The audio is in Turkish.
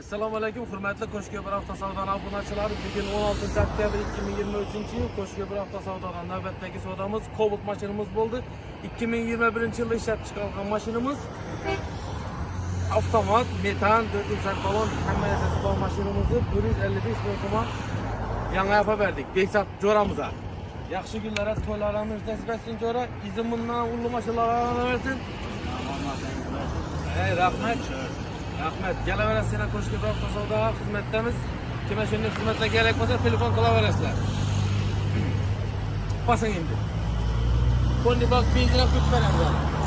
Assalomu alaykum hurmatli Qo'shko'pir avtosavdo obunachilari. Bugun 16 oktyabr 2023 yil Qo'shko'pir avtosavdodan navbatdagi savdomiz Cobalt mashinamiz bo'ldi. 2021 yilda ishlab chiqarilgan mashinamiz avtomat, metan, 4 yumshoq balon hamma narsasi bor mashinamizni 155 ming so'm yangi yapib berdik. Beksat jo'ramizga. Yaxshi kunlarda to'ylarimiz nasib etsin jo'ra, izimundan ullu mashinalarni versin. Hey, rahmat. rahmat kelaverasiz yana qo'shni ibroq qozog'da xizmatdamiz kim shunday xizmatlarga kerak bo'lsa telefon qilaverasizlar pasangimdi endi qo'lni bosib benzin beramiz